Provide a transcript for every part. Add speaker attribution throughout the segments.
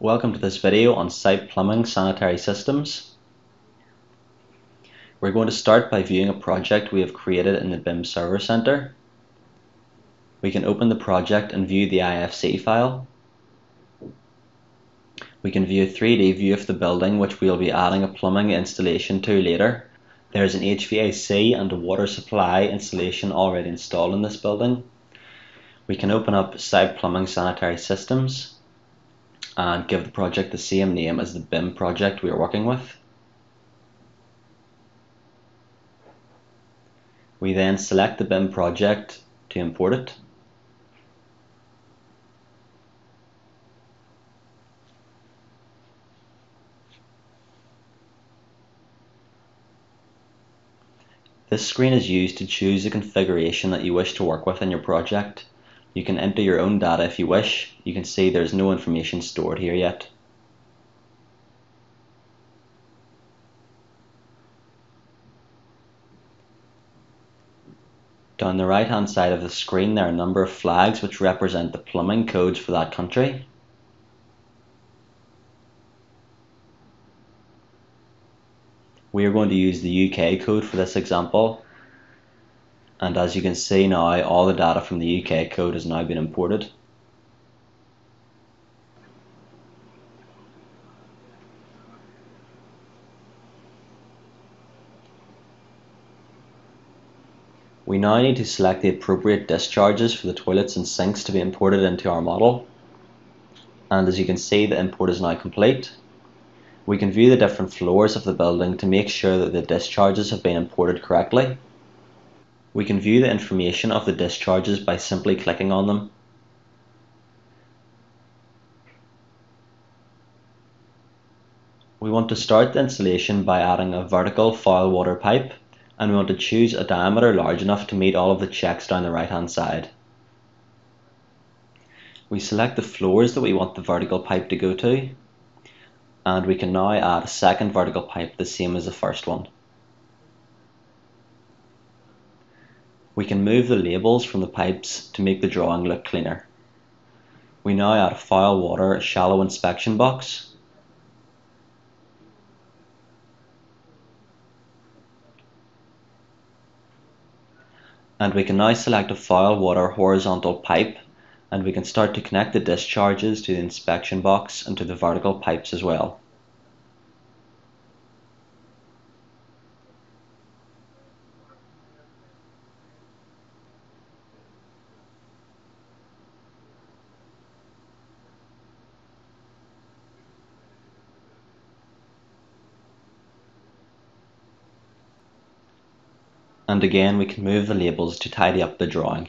Speaker 1: Welcome to this video on CYPEPLUMBING sanitary systems. We're going to start by viewing a project we have created in the BIM Server Center. We can open the project and view the IFC file. We can view a 3D view of the building which we'll be adding a plumbing installation to later. There's an HVAC and a water supply installation already installed in this building. We can open up CYPEPLUMBING sanitary systems and give the project the same name as the BIM project we are working with. We then select the BIM project to import it. This screen is used to choose the configuration that you wish to work with in your project. You can enter your own data if you wish. You can see there's no information stored here yet. Down the right hand side of the screen there are a number of flags which represent the plumbing codes for that country. We are going to use the UK code for this example and as you can see now all the data from the UK code has now been imported. We now need to select the appropriate discharges for the toilets and sinks to be imported into our model. And as you can see the import is now complete. We can view the different floors of the building to make sure that the discharges have been imported correctly. We can view the information of the discharges by simply clicking on them. We want to start the installation by adding a vertical foul water pipe and we want to choose a diameter large enough to meet all of the checks down the right hand side. We select the floors that we want the vertical pipe to go to and we can now add a second vertical pipe the same as the first one. We can move the labels from the pipes to make the drawing look cleaner. We now add a foul water shallow inspection box. And we can now select a foul water horizontal pipe and we can start to connect the discharges to the inspection box and to the vertical pipes as well. And again we can move the labels to tidy up the drawing.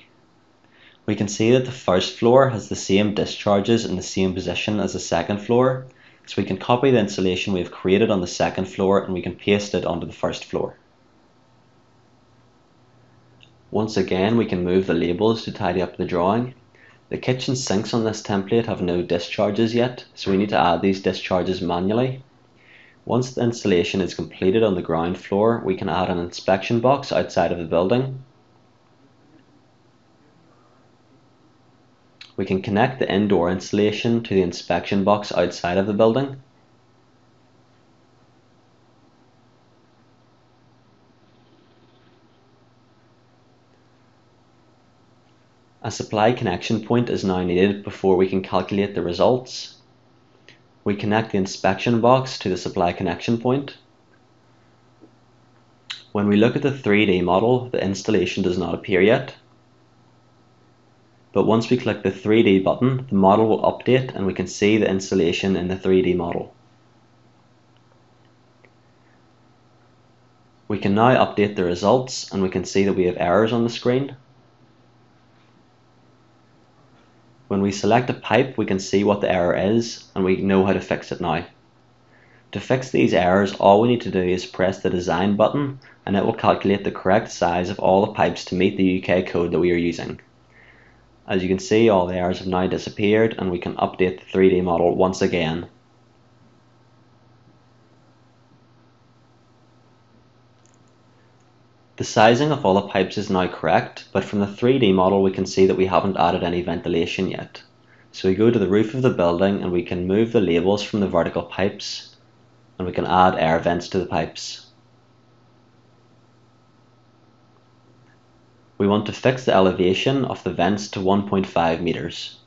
Speaker 1: We can see that the first floor has the same discharges in the same position as the second floor, so we can copy the insulation we've created on the second floor and we can paste it onto the first floor. Once again we can move the labels to tidy up the drawing. The kitchen sinks on this template have no discharges yet, so we need to add these discharges manually. Once the installation is completed on the ground floor, we can add an inspection box outside of the building. We can connect the indoor installation to the inspection box outside of the building. A supply connection point is now needed before we can calculate the results. We connect the inspection box to the supply connection point. When we look at the 3D model, the installation does not appear yet. But once we click the 3D button, the model will update and we can see the installation in the 3D model. We can now update the results and we can see that we have errors on the screen. When we select a pipe, we can see what the error is and we know how to fix it now. To fix these errors, all we need to do is press the design button and it will calculate the correct size of all the pipes to meet the UK code that we are using. As you can see, all the errors have now disappeared and we can update the 3D model once again. The sizing of all the pipes is now correct, but from the 3D model we can see that we haven't added any ventilation yet. So we go to the roof of the building and we can move the labels from the vertical pipes and we can add air vents to the pipes. We want to fix the elevation of the vents to 1.5 meters.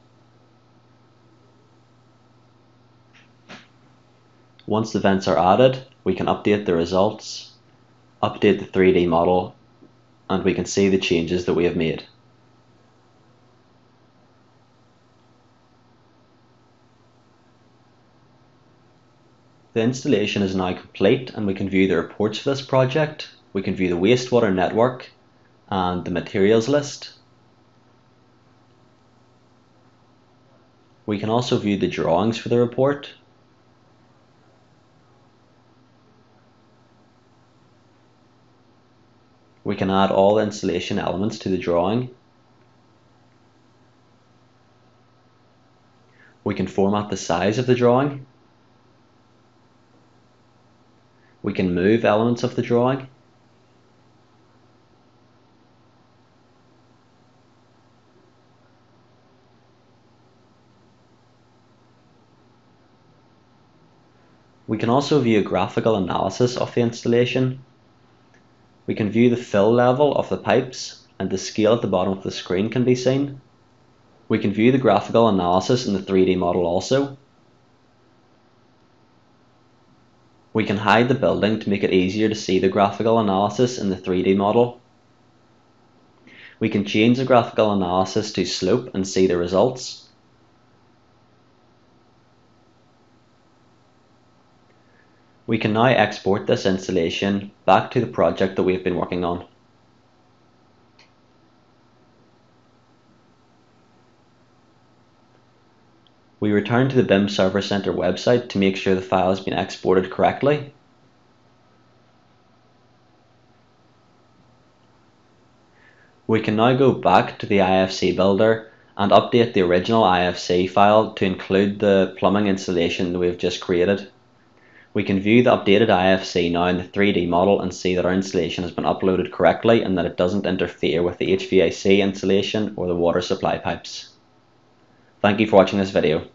Speaker 1: Once the vents are added, we can update the results, update the 3D model, and we can see the changes that we have made. The installation is now complete and we can view the reports for this project. We can view the wastewater network and the materials list. We can also view the drawings for the report. We can add all the installation elements to the drawing. We can format the size of the drawing. We can move elements of the drawing. We can also view a graphical analysis of the installation. We can view the fill level of the pipes and the scale at the bottom of the screen can be seen. We can view the graphical analysis in the 3D model also. We can hide the building to make it easier to see the graphical analysis in the 3D model. We can change the graphical analysis to slope and see the results. We can now export this installation back to the project that we've been working on. We return to the BIM Server Center website to make sure the file has been exported correctly. We can now go back to the IFC builder and update the original IFC file to include the plumbing installation that we've just created. We can view the updated IFC now in the 3D model and see that our installation has been uploaded correctly and that it doesn't interfere with the HVAC installation or the water supply pipes. Thank you for watching this video.